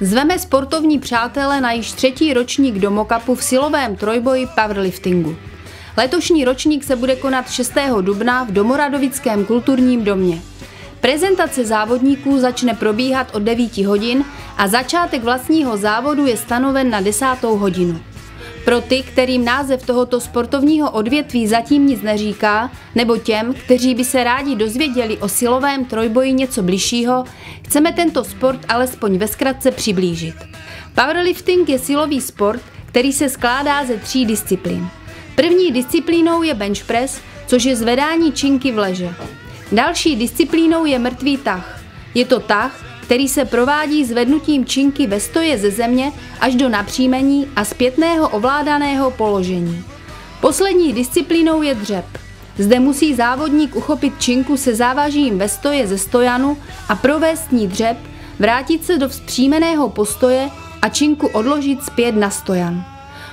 Zveme sportovní přátelé na již třetí ročník domokapu v silovém trojboji powerliftingu. Letošní ročník se bude konat 6. dubna v Domoradovickém kulturním domě. Prezentace závodníků začne probíhat od 9 hodin a začátek vlastního závodu je stanoven na 10. hodinu. Pro ty, kterým název tohoto sportovního odvětví zatím nic neříká, nebo těm, kteří by se rádi dozvěděli o silovém trojboji něco bližšího, chceme tento sport alespoň ve zkratce přiblížit. Powerlifting je silový sport, který se skládá ze tří disciplín. První disciplínou je bench press, což je zvedání činky v leže. Další disciplínou je mrtvý tah. Je to tah, který se provádí zvednutím činky ve stoje ze země až do napřímení a zpětného ovládaného položení. Poslední disciplínou je dřep. Zde musí závodník uchopit činku se závažím ve stoje ze stojanu a provést ní dřep, vrátit se do vzpřímeného postoje a činku odložit zpět na stojan.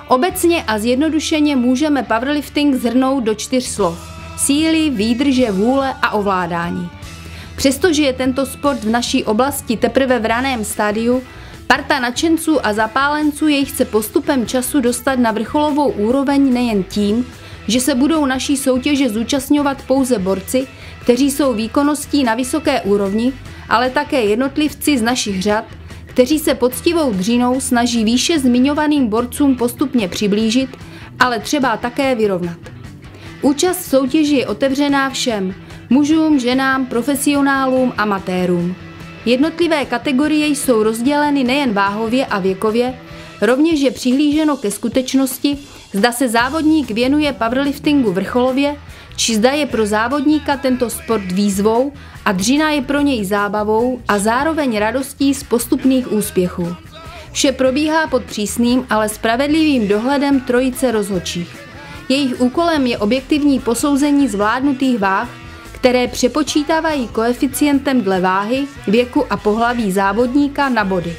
Obecně a zjednodušeně můžeme powerlifting zhrnout do čtyř slov. Síly, výdrže, vůle a ovládání. Přestože je tento sport v naší oblasti teprve v raném stádiu, parta nadšenců a zapálenců jej chce postupem času dostat na vrcholovou úroveň nejen tím, že se budou naší soutěže zúčastňovat pouze borci, kteří jsou výkonností na vysoké úrovni, ale také jednotlivci z našich řad, kteří se poctivou dřínou snaží výše zmiňovaným borcům postupně přiblížit, ale třeba také vyrovnat. Účast v soutěži je otevřená všem, mužům, ženám, profesionálům, amatérům. Jednotlivé kategorie jsou rozděleny nejen váhově a věkově, rovněž je přihlíženo ke skutečnosti, zda se závodník věnuje powerliftingu vrcholově, či zda je pro závodníka tento sport výzvou a dřina je pro něj zábavou a zároveň radostí z postupných úspěchů. Vše probíhá pod přísným, ale spravedlivým dohledem trojice rozhodčích. Jejich úkolem je objektivní posouzení zvládnutých váh které přepočítávají koeficientem dle váhy, věku a pohlaví závodníka na body.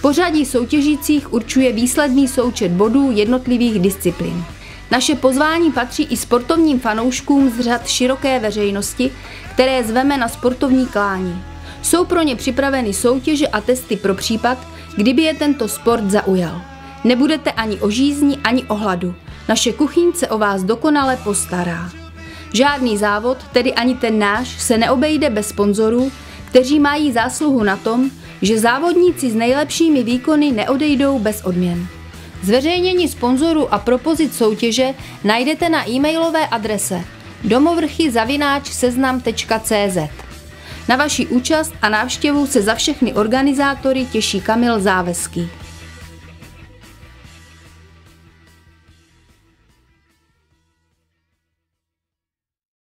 Pořadí soutěžících určuje výsledný součet bodů jednotlivých disciplín. Naše pozvání patří i sportovním fanouškům z řad široké veřejnosti, které zveme na sportovní klání. Jsou pro ně připraveny soutěže a testy pro případ, kdyby je tento sport zaujal. Nebudete ani o žízni, ani o hladu. Naše kuchyňce o vás dokonale postará. Žádný závod, tedy ani ten náš, se neobejde bez sponzorů, kteří mají zásluhu na tom, že závodníci s nejlepšími výkony neodejdou bez odměn. Zveřejnění sponzorů a propozit soutěže najdete na e-mailové adrese domovrchy seznam.cz. Na vaši účast a návštěvu se za všechny organizátory těší Kamil Záveský.